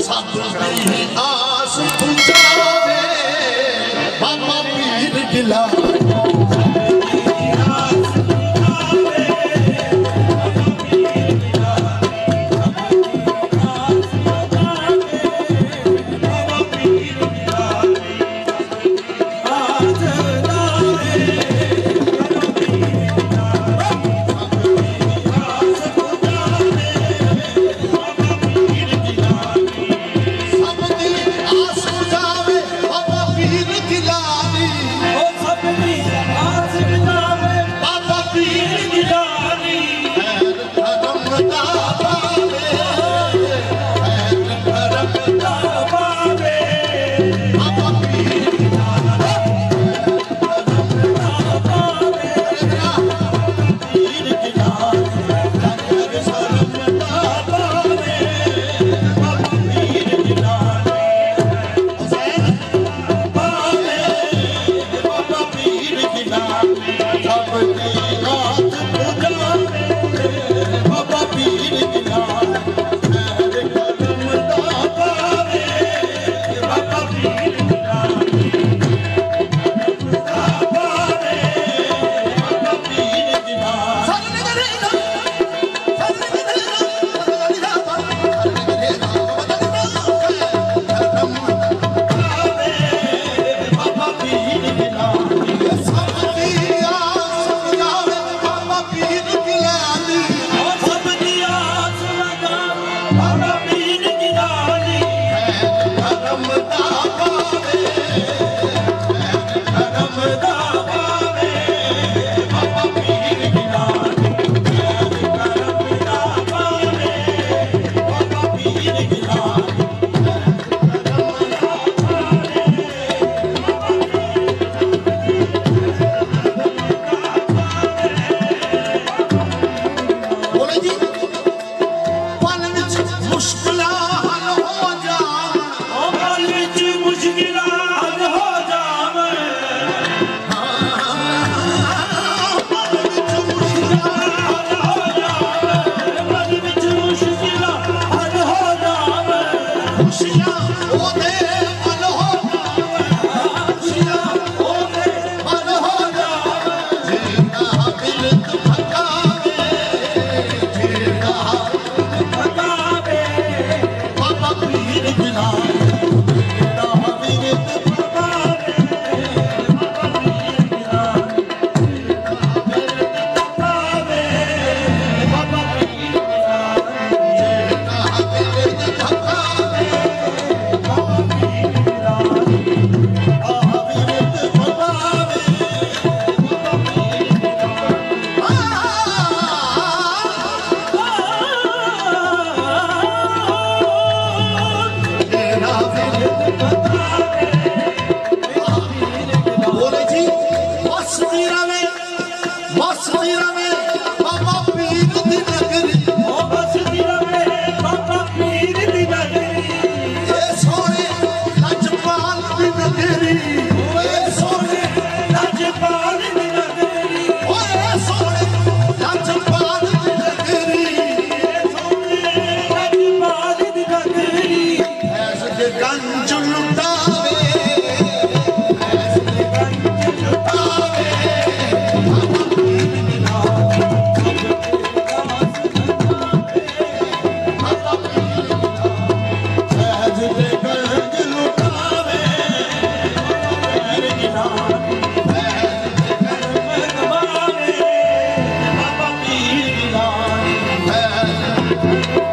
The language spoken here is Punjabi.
सुवानी किला कर ਮਸਤੀ ਰਵੇ ਮਸਤੀ ਰਵੇ ਬਾਬਾ ਪੀਰ ਦੀ ਨਗਰੀ। ਇਹ ਸੋਹਣੇ ਲਜਪਾਲ ਦੀ ਨਗਰੀ। ਓਏ ਸੋਹਣੇ ਓਏ ਸੋਹਣੇ ਲਜਪਾਲ ਦੀ ਨਗਰੀ। ਐਸ ਦੇ ਗੰਜ ਲੁਟਾਵੇ ਬਾਬਾ ਪੀਰ ਗਿਨਾਰ